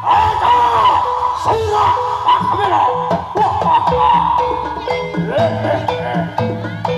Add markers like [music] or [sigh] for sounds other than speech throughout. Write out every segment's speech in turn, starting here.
Thank you.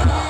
Come [laughs] on.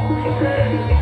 Hey.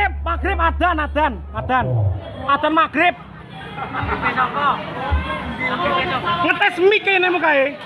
Adan adan adan adan maghrib. Ngetes mic ini mukae